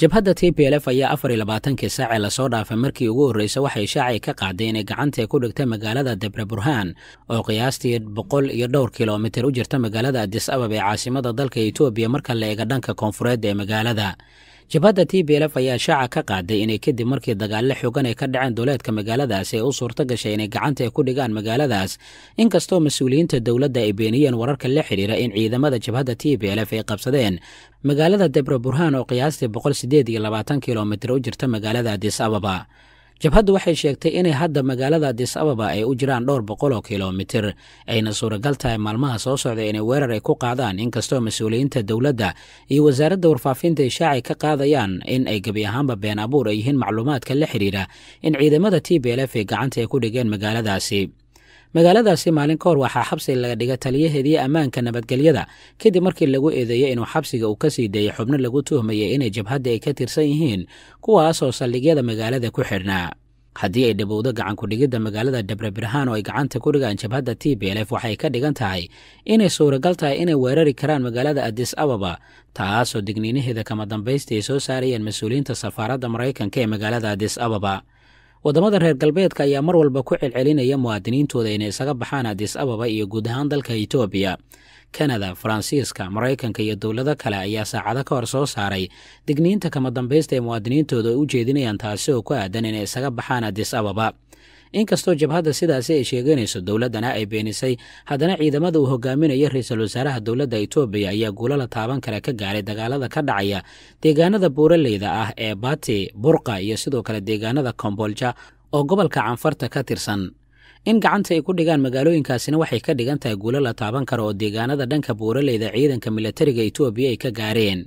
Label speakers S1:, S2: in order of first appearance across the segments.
S1: jabhadda t p f ayaa afar iyo labaatankii saacee la soo dhaafay markii ugu horreysay waxay shaacay ka qaaday inay gacanta ku dhigtay magaalada debre burhaan oo qiyaastii boqol iyo dhowr kilomitir u jirta magaalada adis abab ee caasimada dalka etoobiya marka la eega dhanka koonfureed ee magaalada jabhadda t b f ayaa shaaca ka qaaday inay kadib markii dagaalle xogan ay ka dhaceen duleedka magaaladaas ee u suurto gashay inay gacanta ku dhigaan magaaladaas. Inkastoo mas'uuliyiinta dowladda ay beeniyeen wararka la xidhiira in ciidamada jabhadda t b f ay qabsadeen. Magaalada debre burhaan oo qiyaastii boqol sideed iyo labaatan kilomitir u jirta magaalada adis ababa jabhaddu waxay sheegtay inay hadda magaalada adis ababa ay u jiraan dhowr boqol oo kilomitir ayna suuragal tahay maalmaha soo socda inay weerar ay ku qaadaan. Inkastoo mas'uuliyiinta dowladda iyo wasaaradda warfaafinta ay shaacay ka qaadayaan in ay gebi ahaanba been abuur ay yihiin macluumaadka la xidhiira in ciidamada t b l f ay gacanta ay ku dhigeen magaaladaasi magaaladaasi maalin ka hor waxaa xabsi laga dhiga taliyaheedii ammaanka nabadgelyada kadib markii lagu eedeeyey inuu xabsiga uu ka sii deeyey xubno lagu tuhmayay inay jabhadda ay ka tirsan yihiin kuwaasoo saldhigyada magaalada ku xidhnaa haddii ay dhowowdo gacan ku-dhigidda magaalada debre birhaan oo ay gacanta ku dhigaan jabhadda t b l f waxay ka dhigan tahay inay suuragal tahay inay weerari karaan magaalada adis ababa taasoo digniinaheeda kama dambaysta ay soo saarayeen mas'uuliyiinta safaaradda maraykanka ee magaalada adis ababa waddamada reer galbeedka ayaa mar walba ku celcelinaya muwaadiniintooda inay isaga baxaan adis ababa iyo guud ahaan dalka etoobiya kanada faransiiska maraykanka iyo dowlado kale ayaa saacado ka hor soo saaray. Digniinta kama dambaysta ee muwaadiniintooda ay u jeedinayaan taasi oo ku aadan inay isaga baxaan adis ababa inkastoo jabhadda sidaasi ay sheeganayso dowladdana ay beenisay haddana ciidamada uu hogaaminayo ra'iisul wasaaraha dowladda etoobiya ayaa guulo la taaban kale ka gaaray dagaalada ka dhacaya deegaanada buuraleyda ah ee bati burqa iyo sidoo kale deegaanada kombolja oo gobolka canfarta ka tirsan. In gacanta ay ku dhigaan magaalooyinkaasina waxay ka dhigan tahay guulo la taaban kara oo deegaanada dhanka buuraleyda ciidanka milatariga etoobiya ay ka gaareen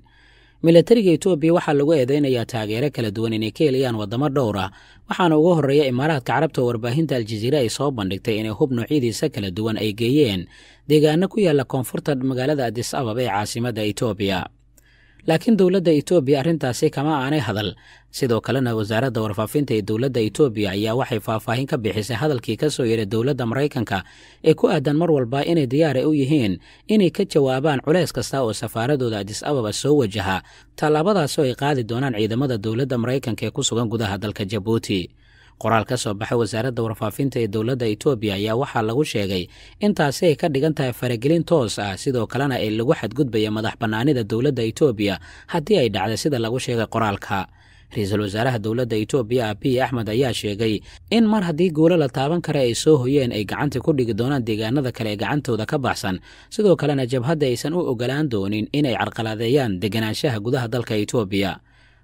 S1: milatariga etoobiya waxaa lagu eedeynayaa taageero kala duwan inay ka helayaan waddamo dhowr ah waxaana ugu horreeya imaaraadka carabta oo warbaahinta aljaziira ay soo bandhigtay inay hub noocyadiisa kala duwan ay geeyeen. Deegaano ku yaalla koonfurta magaalada adis ababa ee caasimadda etoobiya laakiin dowladda etoobiya arrintaasi kama aanay hadal. Sidoo kalena wasaaradda warfaafinta ee dowladda etoobiya ayaa waxay faahfaahin ka bixisay hadalkii ka soo yeeray dowladda maraykanka ee ku aadan mar walba inay diyaara u yihiin inay ka jawaabaan culeys kasta oo safaaradooda adis ababa soo wajaha. Tallaabadaasi oo ay qaadi doonaan ciidamada dowladda maraykanka ee ku sugan gudaha dalka jabuuti qoraal ka soo baxay wasaaradda warfaafinta ee dowladda etoobiya ayaa waxaa lagu sheegay intaasi ay ka dhigan tahay faragelin toos ah sidoo kalena ay lagu xadgudbaya madax bannaanida dowladda etoobiya haddii ay dhacday sida lagu sheegay qoraalka. Ra'iisul wasaaraha dowladda etoobiya abiy axmed ayaa sheegay in mar haddii guulo la taaban kara ay soo hoyeen ay gacanta ku dhigi doonaan deegaanada kale ee gacantooda ka baxsan. Sidoo kalena jabhadda aysan u ogolaan doonin inay carqaladeeyaan deganaanshaha gudaha dalka etoobiya.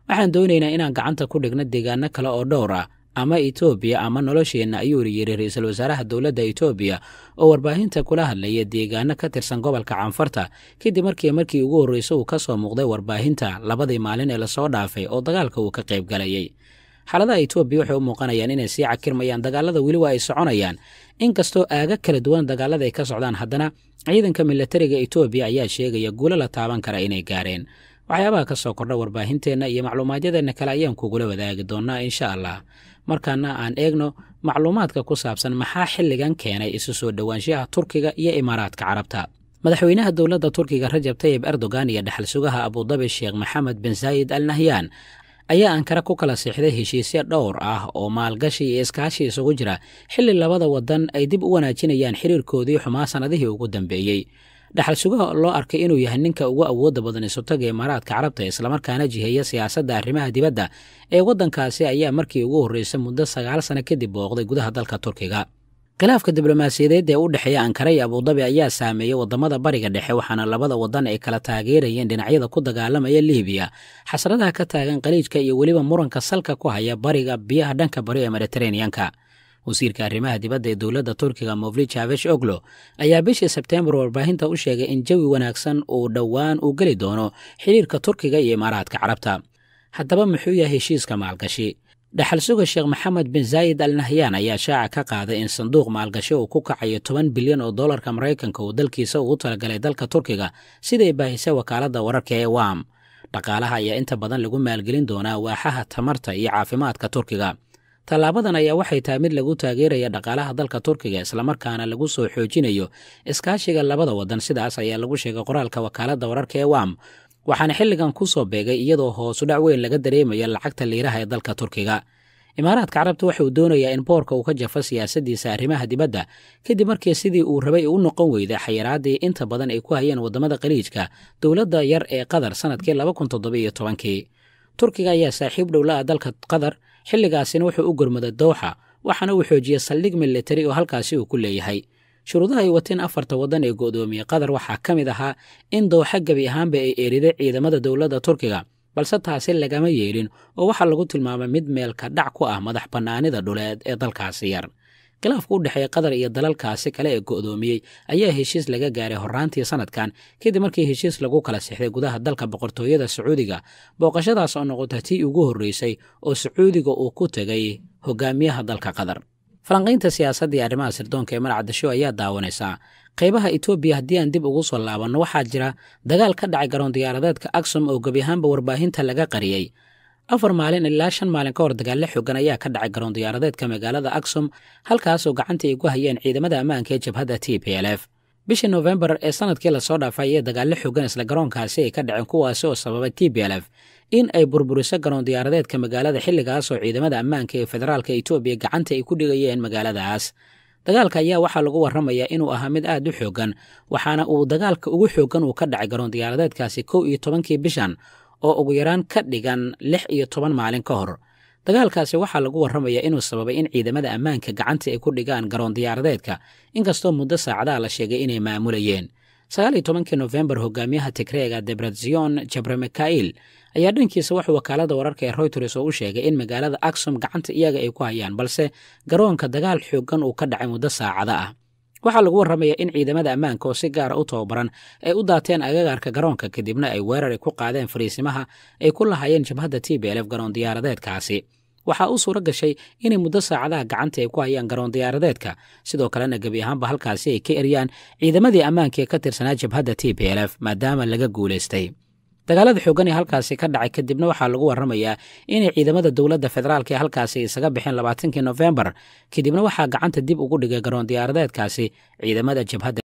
S1: Waxaan doonaynaa inaan gacanta ku dhigno deegaano kale oo dhowr ah ama etoobiya ama nolosheenna ayuu yidhi ra'iisul wasaaraha dowladda etoobiya oo warbaahinta kula hadlaya deegaano ka tirsan gobolka canfarta kadib markii markii ugu horreysa uu ka soo muuqday warbaahinta labadii maalin ee la soo dhaafay oo dagaalka uu ka qayb galayay. Xaaladaha etoobiya waxay u muuqanayaan inay sii cakirmayaan dagaalada weliba ay soconayaan. Inkastoo aaga kala duwan dagaalada ay ka socdaan haddana ciidanka milatariga etoobiya ayaa sheegaya guulo la taaban kara inay gaareen waxyaabaha ka soo kordha warbaahinteenna iyo macluumaadyadeenna kale ayaan kugula wadaagi doonnaa insha allah. Markaana aan eegno macluumaadka ku saabsan maxaa xilligan keenay isu soo dhowaanshaha turkiga iyo imaaraadka carabta. Madaxweynaha dowladda turkiga rajab tayib erdogan iyo dhexal sugaha abudabi sheekh maxamed bin zaayid al nahyan ayaa ankara ku kala siixday heshiisyo dhowr ah oo maalgashi iyo iskaashi isugu jira xilli labada wadan ay dib u wanaajinayaan xiriirkoodii xumaa sannadihii ugu dambeeyey dhaxal sugaha loo arkay inuu yahay ninka ugu awoodda badan isutaga imaaraadka carabta islamarkaana jiheeya siyaasadda arrimaha dibadda ee waddankaasi ayaa markii ugu horreysay muddo sagaal sano kadib booqday gudaha dalka turkiga. Khilaafka diblomaasiyadeed ee u dhexeeya ankara iyo abudabi ayaa saameeyey waddamada bariga dhexe waxaana labada wadan ay kala taageerayeen dhinacyada ku dagaalamaya libiya xasradaha ka taagan qaliijka iyo weliba muranka salka ku haya bariga biyaha dhanka bari ee mediteraneanka wasiirka arrimaha dibadda ee dowladda turkiga movli javesh oglo ayaa bishii sebteembar warbaahinta u sheegay in jawi wanaagsan uu dhowaan uu geli doono xiriirka turkiga iyo imaaraadka carabta. Haddaba muxuu yahay heshiiska maalgashi? Dhaxal suga sheekh maxamed bin zaayid al nahyaan ayaa shaaca ka qaaday in sanduuq maalgashi uu ku kacayo toban bilyan oo dollarka maraykanka uu dalkiisa ugu talagalay dalka turkiga siday baahisay wakaaladda wararka ee wam dhaqaalaha ayaa inta badan lagu maalgelin doonaa waaxaha tamarta iyo caafimaadka turkiga tallaabadan ayaa waxay tahay mid lagu taageeraya dhaqaalaha dalka turkiga islamarkaana lagu soo xoojinayo iskaashiga labada wadan. Sidaas ayaa lagu sheegay qoraalka wakaaladda wararka ee wam waxaana xilligan ku soo beegay iyadoo hoosudhac weyn laga dareemaya lacagta liiraha ee dalka turkiga. Imaaraadka carabta waxa uu doonayaa in boorka uu ka jafo siyaasaddiisa arrimaha dibadda kadib markii sidii uu rabay u noqon weyday xayiraaddii inta badan ay ku hayeen waddamada khaliijka dowladda yar ee qatar sannadkii turkiga ayaa saaxiib dhowla ah dalka qatar xilligaasina wuxuu u gurmaday dowxa waxaana uu xoojiyey saldhig militari oo halkaasi uu ku leeyahay. Shuruudaha ay wateen afarta waddan ee go'doomiyey qatar waxaa ka mid ahaa in dowxa gebi ahaanba ay eeriday ciidamada dowladda turkiga balse taasi lagama yeelin oo waxaa lagu tilmaamay mid meelka dhac ku ah madax bannaanida dhuleed ee dalkaasi yar khilaafka u dhexeeya qatar iyo dalalkaasi kale ee go'doomiyey ayaa heshiis laga gaaray horraantii sannadkan kadib markii heshiis lagu kala sixday gudaha dalka boqortooyada sacuudiga booqashadaas oo noqota tii ugu horreysay oo sacuudiga uu ku tegay hogaamiyaha dalka qatar falanqaynta siyaasadda iyo arrimaha sirdoonka ee marcadasho ayaa daawanaysaa qaybaha etoobiya haddii aan dib ugu soo laabanno waxaa jira dagaal ka dhacay garoon diyaaradeedka aksom oo gebi ahaanba warbaahinta laga qariyey afar maalin ilaa shan maalin ka hor dagaalle xoogan ayaa ka dhacay garoon diyaaradeedka magaalada aksom halkaasoo gacantii ay ku hayeen ciidamada ammaanka ee jabhadda t p l f. Bishii nofembar ee sannadkii la soo dhaafay ayay dagaalle xoogan isla garoonkaasi ay ka dhaceen kuwaasi oo sababay t p l f in ay burburiso garoon diyaaradeedka magaalada xilligaasoo ciidamada ammaanka ee federaalka etoobiya gacanta ay ku dhigayeen magaaladaas. Dagaalka ayaa waxaa lagu warramayaa inuu ahaa mid aad u xooggan waxaana uu dagaalka ugu xooggan uu ka dhacay garoon diyaaradeedkaasi kow iyo tobankii bishan oo ugu yaraan ka dhigan lix iyo toban maalin ka hor. Dagaalkaasi waxaa lagu warramayaa inuu sababay in ciidamada ammaanka gacanta ay ku dhigaan garoon diyaaradeedka inkastoo muddo saacadaha la sheegay inay maamulayeen. Sagaal iyo tobankii nofembar hogaamiyaha tigreega debretzion jabre mikhail ayaa dhankiisa wuxuu wakaalada wararka ee royters oo u sheegay in magaalada aksom gacanta iyaga ay ku hayaan balse garoonka dagaal xooggan uu ka dhacay muddo saacada ah waxaa lagu warramayaa in ciidamada ammaanka oo si gaara u tababaran ay u daateen agagaarka garoonka kadibna ay weerar ku qaadeen fariisimaha ay ku lahaayeen jabhadda t b lf garoon diyaaradeedkaasi. Waxaa u suuro gashay inay muddo saacadaha gacanta ay ku hayaan garoon diyaaradeedka sidoo kalena gebi ahaanba halkaasi ay ka eryaan ciidamadii ammaanka ee ka tirsanaa jabhadda t b l f maadaama laga guulaystay dagaalada xoogan ee halkaasi ka dhacay kadibna waxaa lagu warramayaa inay ciidamada dowladda federaalk ee halkaasi isaga bixeen labaatankii nofembar kadibna waxaa gacanta dib ugu dhigay garoon diyaaradeedkaasi ciidamada jabhadda